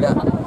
Yeah.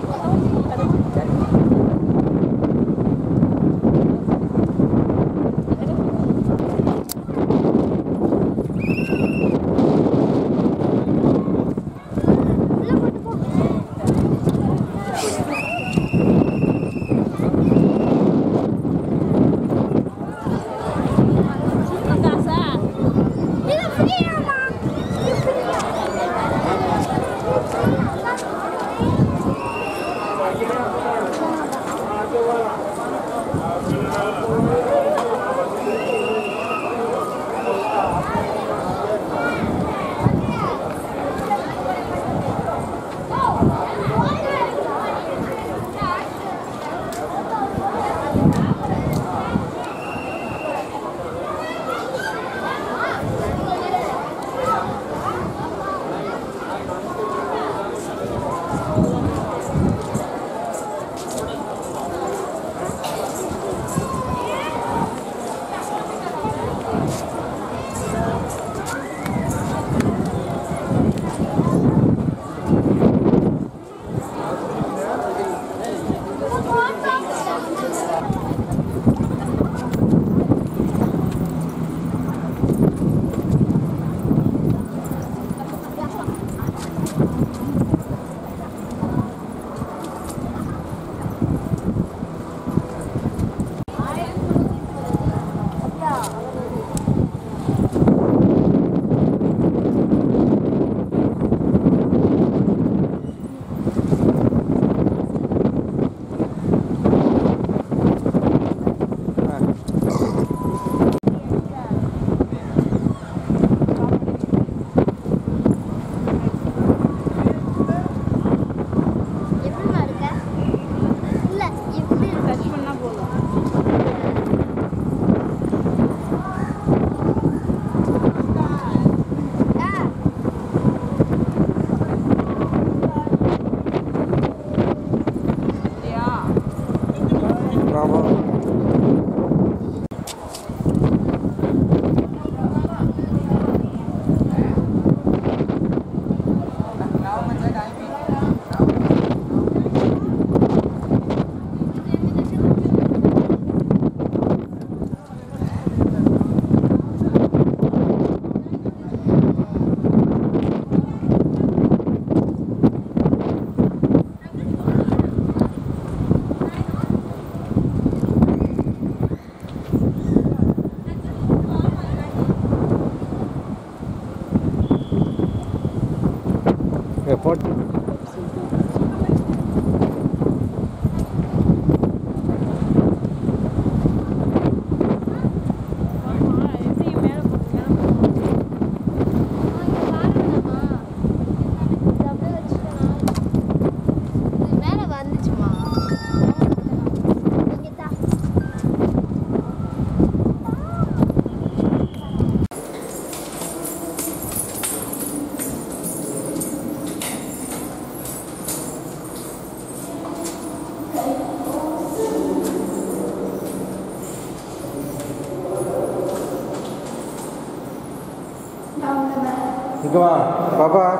Sigma. Bye bye.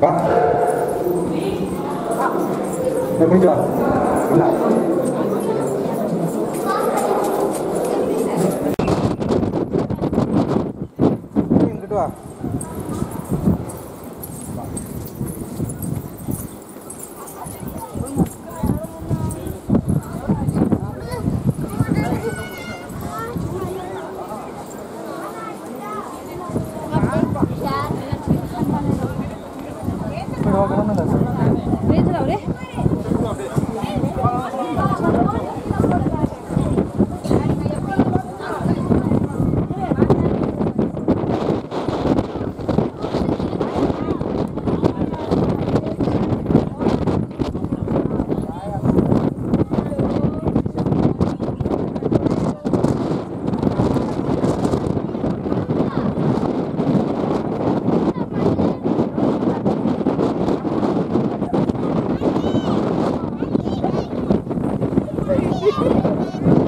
Bắt. Được chưa? Đúng lại. Yeah.